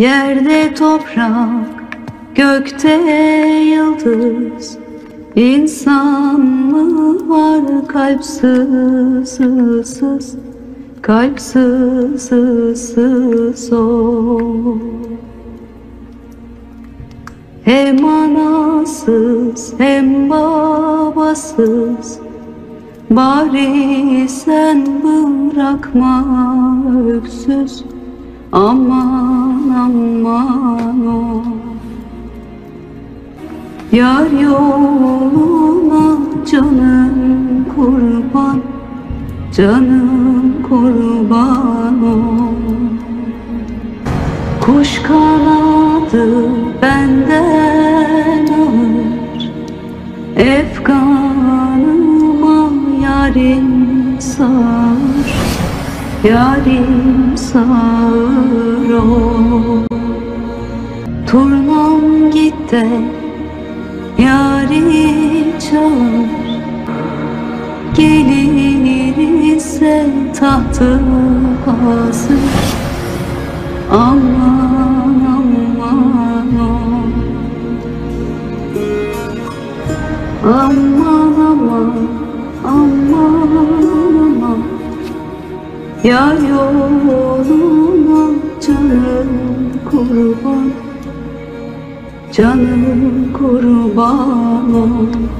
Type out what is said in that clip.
Yerde toprak, gökte yıldız. İnsan mı var kalpsiz, ıssız? Kalpsiz, ıssız o Hem anasız hem babasız. Bari sen bırakma öksüz Aman aman o. Yar yoluna canım kurban Canım kurban o. Kuş kanadı benden alır Efkanıma yarim sar Yarim sağır o Turnam git de Yari çağır. Gelir ise tahtı hazır Aman aman Aman. Aman aman aman. Yar yoluna canım Canım kurban ol